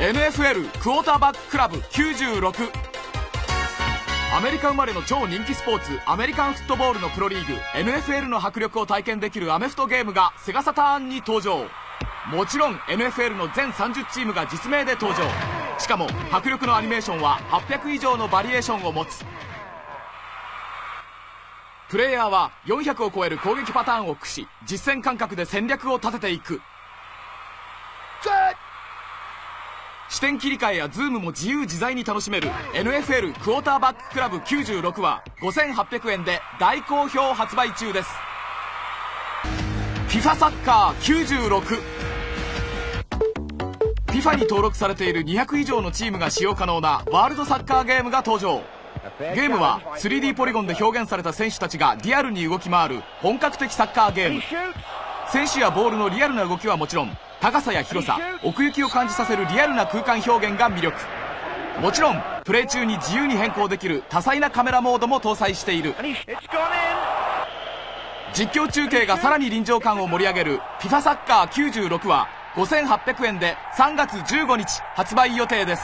NFL クォーターバッククラブ96アメリカ生まれの超人気スポーツアメリカンフットボールのプロリーグ NFL の迫力を体験できるアメフトゲームがセガサターンに登場。もちろん NFL の全30チームが実名で登場。しかも迫力のアニメーションは800以上のバリエーションを持つ。プレイヤーは400を超える攻撃パターンを駆使。実戦感覚で戦略を立てていく。視点切り替えやズームも自由自在に楽しめる NFL クォーターバッククラブ96は5800円で大好評発売中です。FIFA サッカー96 FIFA に登録されている200以上のチームが使用可能なワールドサッカーゲームが登場。ゲームは 3D ポリゴンで表現された選手たちがリアルに動き回る本格的サッカーゲーム。選手やボールのリアルな動きはもちろん高さや広さ奥行きを感じさせるリアルな空間表現が魅力。もちろんプレイ中に自由に変更できる多彩なカメラモードも搭載している。実況中継がさらに臨場感を盛り上げる FIFA サッカー96は5800円で3月15日発売予定です。